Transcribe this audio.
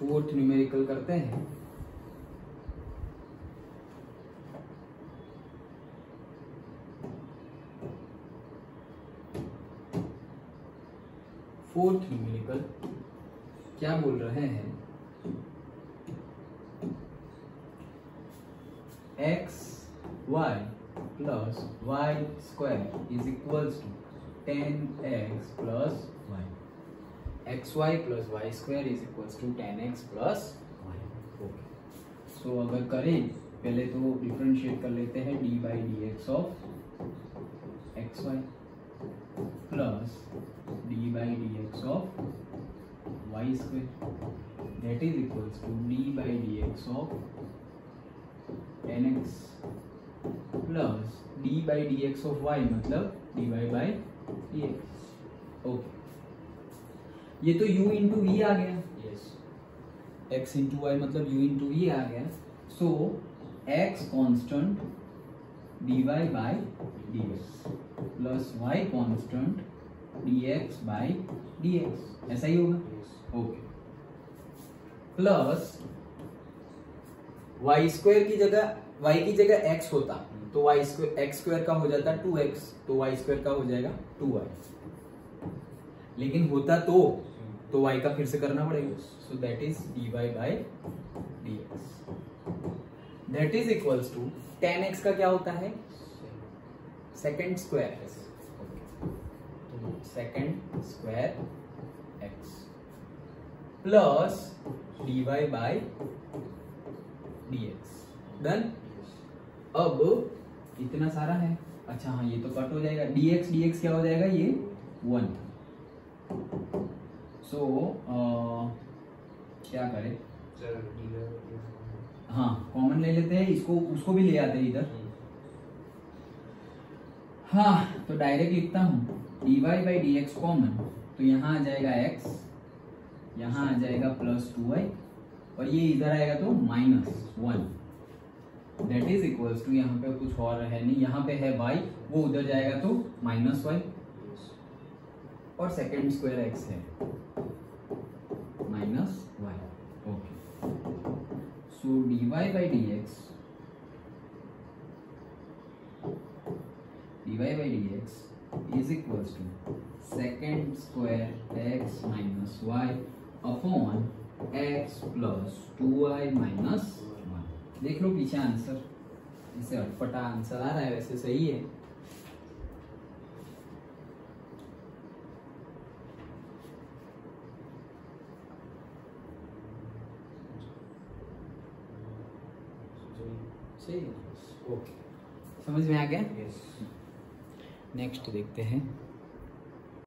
Fourth numerical करते हैं। Fourth numerical क्या बोल रहे हैं? X y plus y square is equals to ten x plus y x y plus y square is equals to ten x plus y so अगर करें पहले तो डिफ्रेंशिएट कर लेते हैं d by d x of x y plus d by d x of y square that is equals to d by dx of 10x plus d by dx of y मतलब dy by dx. Okay ये तो u into v आ गया। Yes x into Y मतलब u into v आ गया। So x constant dy by dx plus y constant dx by dx ऐसा ही होगा? ओके प्लस वाई स्क्वायर की जगह वाई की जगह एक्स होता। तो वाई स्क्वायर एक्स स्क्वायर का हो जाता टू एक्स तो वाई स्क्वायर का हो जाएगा टू वाई लेकिन होता तो तो वाई का फिर से करना पड़ेगा। So that is d y by d x that is equals to ten x का क्या होता है? Second square second square x plus d y by d x done अब इतना सारा है। अच्छा हाँ ये तो कट हो जाएगा। एक्स डी एक्स क्या हो जाएगा? ये वन सो क्या करें? हाँ कॉमन ले लेते हैं इसको उसको भी ले आते हैं इधर। हाँ तो डायरेक्ट लिखता हूँ। D y by d x common तो यहाँ आ जाएगा एक्स यहाँ आ जाएगा प्लस टू वाई और ये इधर आएगा तो minus one that is equals to यहाँ पे कुछ और है नहीं यहाँ पे है वाई वो उधर जाएगा तो माइनस वाई और सेकेंड स्क्वायर एक्स है। Minus y okay so d y by d x dy by dx is equals to second square x minus y upon x plus 2y minus 1 देख लो पीछे answer इसे अटपटा answer आ रहा है, वैसे सही है। सही ओके समझ में आ गया? यस नेक्स्ट देखते हैं।